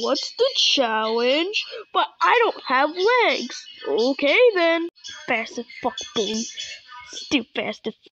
What's the challenge? But I don't have legs. Okay then. Fast as fuck, boy. Still fast as